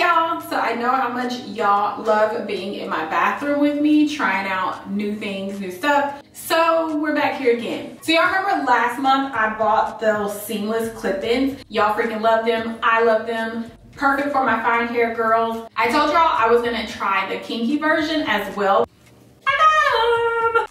y'all, so I know how much y'all love being in my bathroom with me, trying out new things, new stuff. So we're back here again. So y'all remember last month I bought those seamless clip-ins. Y'all freaking love them, I love them. Perfect for my fine hair girls. I told y'all I was gonna try the kinky version as well.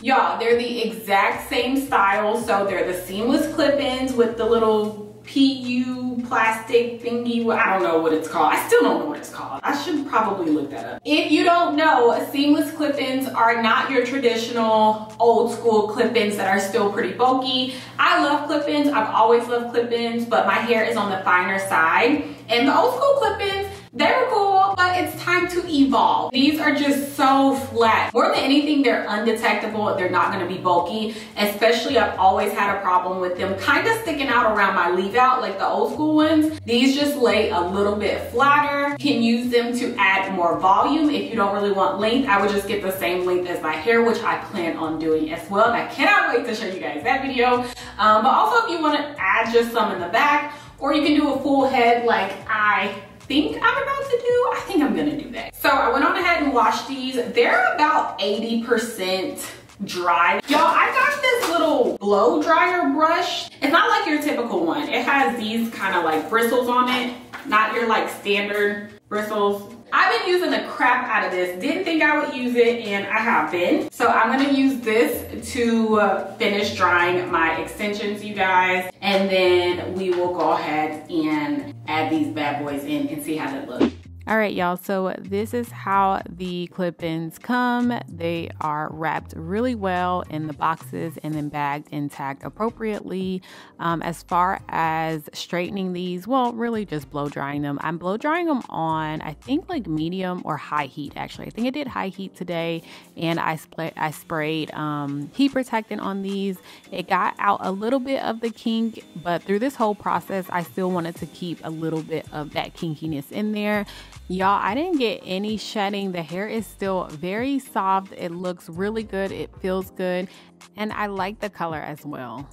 Y'all, they're the exact same style. So they're the seamless clip-ins with the little PU plastic thingy. I don't know what it's called. I still don't know what it's called. I should probably look that up. If you don't know, seamless clip-ins are not your traditional old school clip-ins that are still pretty bulky. I love clip-ins. I've always loved clip-ins, but my hair is on the finer side. And the old school clip-ins, they were cool, but it's time to evolve. These are just so flat. More than anything, they're undetectable. They're not gonna be bulky. Especially, I've always had a problem with them kind of sticking out around my leave out like the old school ones. These just lay a little bit flatter. Can use them to add more volume. If you don't really want length, I would just get the same length as my hair, which I plan on doing as well. And I cannot wait to show you guys that video. Um, but also if you wanna add just some in the back, or you can do a full head like I think I'm about to do. I think I'm gonna do that. So I went on ahead and washed these. They're about 80% dry. Y'all, I got this little blow dryer brush. It's not like your typical one. It has these kind of like bristles on it, not your like standard bristles. I've been using the crap out of this. Didn't think I would use it and I have been. So I'm gonna use this to uh, finish drying my extensions, you guys. And then we will go ahead and add these bad boys in and see how they look. All right, y'all. So this is how the clip-ins come. They are wrapped really well in the boxes and then bagged and tagged appropriately. Um, as far as straightening these, well, really just blow drying them. I'm blow drying them on, I think like medium or high heat. Actually, I think I did high heat today, and I spray I sprayed um, heat protectant on these. It got out a little bit of the kink, but through this whole process, I still wanted to keep a little bit of that kinkiness in there. Y'all, I didn't get any shedding. The hair is still very soft. It looks really good. It feels good. And I like the color as well.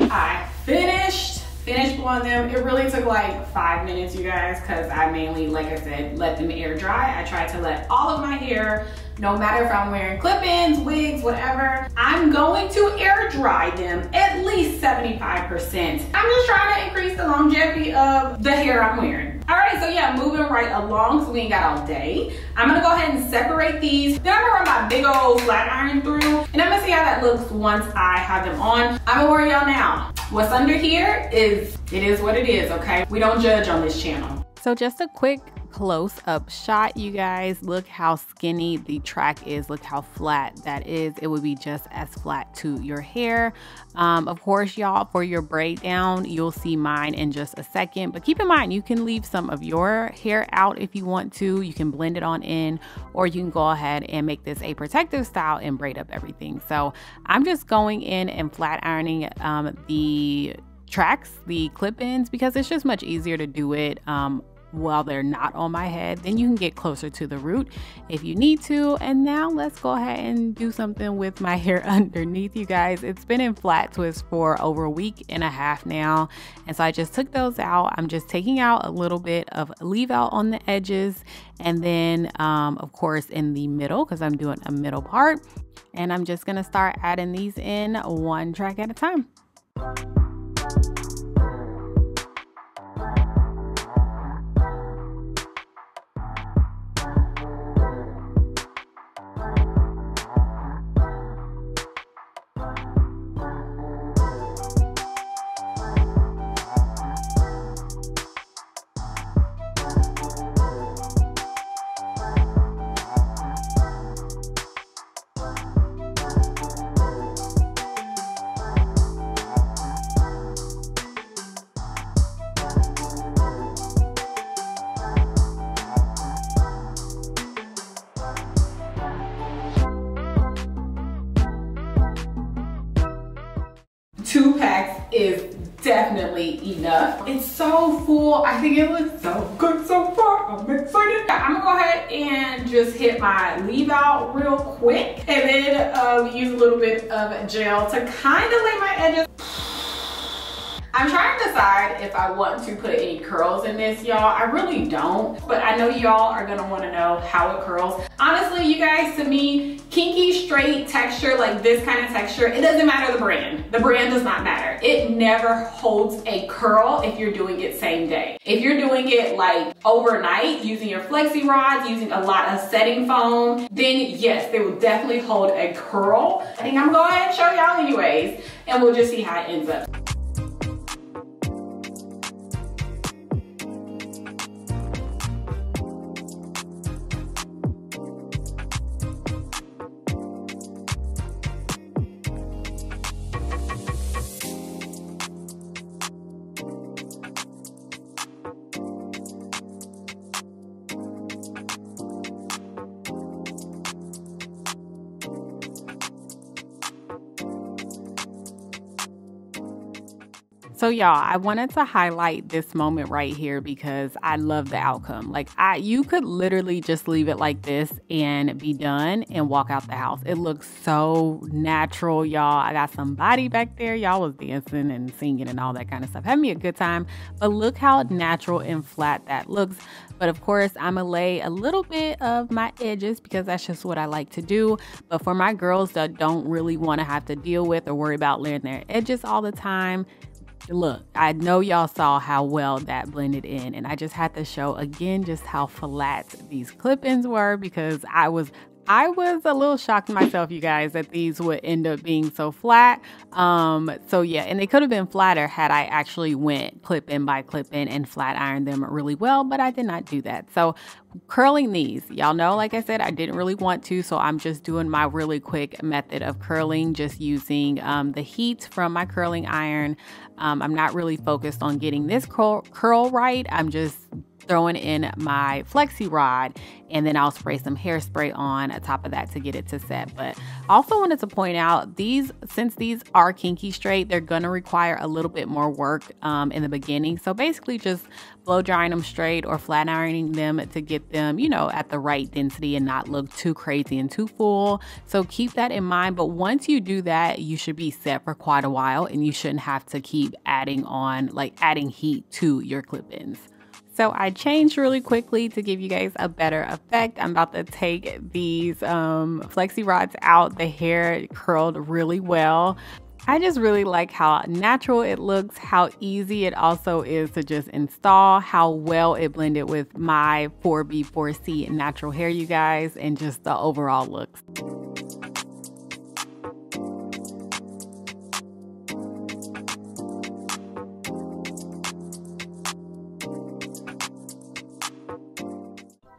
I finished, finished blowing them. It really took like five minutes, you guys, because I mainly, like I said, let them air dry. I tried to let all of my hair no matter if I'm wearing clip-ins, wigs, whatever, I'm going to air dry them 75%. I'm just trying to increase the longevity of the hair I'm wearing. All right, so yeah, moving right along so we ain't got all day. I'm gonna go ahead and separate these. Then I'm gonna run my big old flat iron through and I'm gonna see how that looks once I have them on. I'm gonna warn y'all now, what's under here is, it is what it is, okay? We don't judge on this channel. So just a quick close up shot, you guys. Look how skinny the track is. Look how flat that is. It would be just as flat to your hair. Um, of course, y'all, for your braid down, you'll see mine in just a second. But keep in mind, you can leave some of your hair out if you want to. You can blend it on in, or you can go ahead and make this a protective style and braid up everything. So I'm just going in and flat ironing um, the tracks, the clip ins, because it's just much easier to do it um, while they're not on my head, then you can get closer to the root if you need to. And now let's go ahead and do something with my hair underneath you guys. It's been in flat twist for over a week and a half now. And so I just took those out. I'm just taking out a little bit of leave out on the edges. And then um, of course in the middle, because I'm doing a middle part. And I'm just gonna start adding these in one track at a time. Is definitely enough. It's so full. I think it looks so good so far. I'm excited. I'm gonna go ahead and just hit my leave out real quick and then um, use a little bit of gel to kind of lay my edges. I'm trying to decide if I want to put any curls in this, y'all. I really don't, but I know y'all are gonna wanna know how it curls. Honestly, you guys, to me, kinky, straight texture, like this kind of texture, it doesn't matter the brand. The brand does not matter. It never holds a curl if you're doing it same day. If you're doing it like overnight, using your flexi rods, using a lot of setting foam, then yes, they will definitely hold a curl. I think I'm to go ahead and show y'all anyways, and we'll just see how it ends up. So y'all, I wanted to highlight this moment right here because I love the outcome. Like I you could literally just leave it like this and be done and walk out the house. It looks so natural, y'all. I got some body back there. Y'all was dancing and singing and all that kind of stuff. Had me a good time. But look how natural and flat that looks. But of course, I'm gonna lay a little bit of my edges because that's just what I like to do. But for my girls that don't really want to have to deal with or worry about laying their edges all the time, look, I know y'all saw how well that blended in, and I just had to show again just how flat these clip-ins were because I was I was a little shocked myself, you guys, that these would end up being so flat. Um, so yeah, and they could have been flatter had I actually went clip in by clip in and flat ironed them really well, but I did not do that. So curling these, y'all know, like I said, I didn't really want to, so I'm just doing my really quick method of curling, just using um, the heat from my curling iron. Um, I'm not really focused on getting this curl, curl right. I'm just throwing in my flexi rod and then I'll spray some hairspray on top of that to get it to set. But also wanted to point out these, since these are kinky straight, they're gonna require a little bit more work um, in the beginning. So basically just blow drying them straight or flat ironing them to get them, you know, at the right density and not look too crazy and too full. So keep that in mind. But once you do that, you should be set for quite a while and you shouldn't have to keep adding on, like adding heat to your clip-ins. So I changed really quickly to give you guys a better effect. I'm about to take these um, flexi rods out. The hair curled really well. I just really like how natural it looks, how easy it also is to just install, how well it blended with my 4B4C natural hair, you guys, and just the overall looks.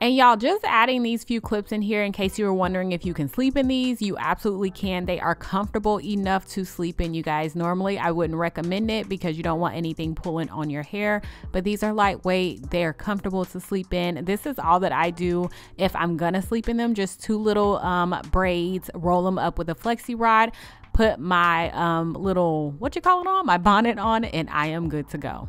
And y'all, just adding these few clips in here in case you were wondering if you can sleep in these, you absolutely can. They are comfortable enough to sleep in, you guys. Normally, I wouldn't recommend it because you don't want anything pulling on your hair, but these are lightweight. They're comfortable to sleep in. This is all that I do if I'm gonna sleep in them. Just two little um, braids, roll them up with a flexi rod, put my um, little, what you call it on, my bonnet on, and I am good to go.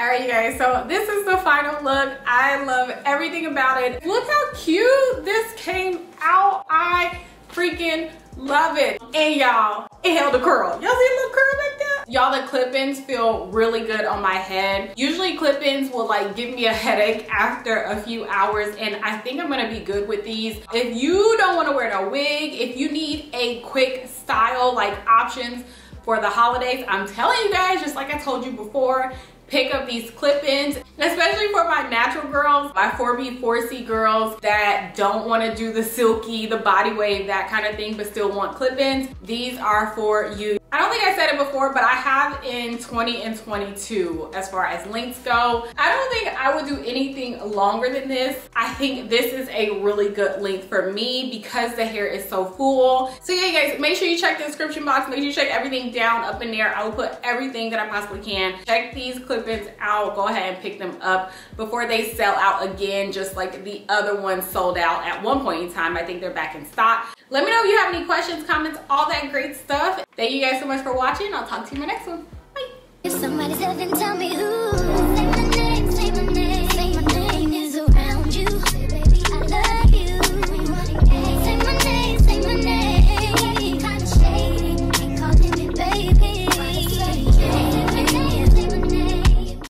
All right, you guys, so this is the final look. I love everything about it. Look how cute this came out. I freaking love it. And y'all, it held a curl. Y'all see a little curl like that? Y'all, the clip-ins feel really good on my head. Usually clip-ins will like give me a headache after a few hours and I think I'm gonna be good with these. If you don't wanna wear a wig, if you need a quick style like options for the holidays, I'm telling you guys, just like I told you before, pick up these clip-ins, especially for my natural girls, my 4B, 4C girls that don't want to do the silky, the body wave, that kind of thing, but still want clip-ins. These are for you. I don't think I said it before, but I have in 20 and 22 as far as lengths go. I don't think I would do anything longer than this. I think this is a really good length for me because the hair is so full. So yeah, guys, make sure you check the description box. Make sure you check everything down up in there. I will put everything that I possibly can. Check these clip-ins out. Go ahead and pick them up before they sell out again, just like the other ones sold out at one point in time. I think they're back in stock. Let me know if you have any questions, comments, all that great stuff. Thank you guys so much for watching. I'll talk to you in my next one. Bye.